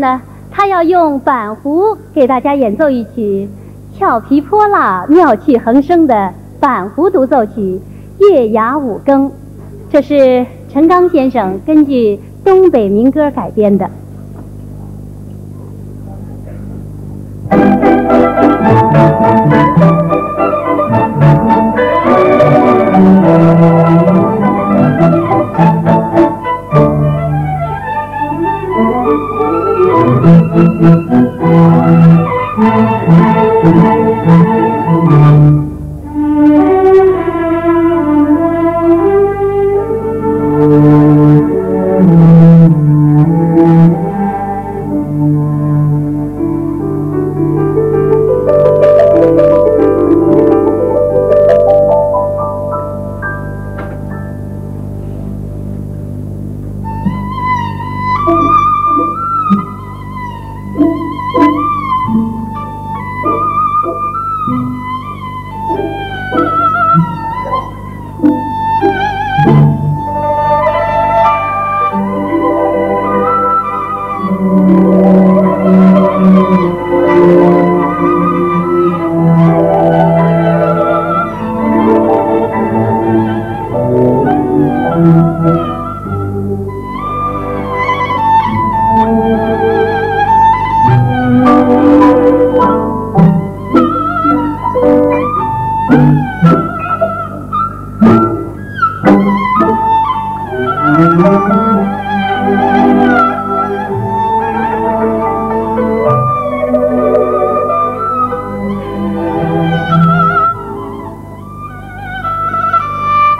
呢，他要用板胡给大家演奏一曲俏皮泼辣、妙趣横生的板胡独奏曲《月牙五更》，这是陈刚先生根据东北民歌改编的。you.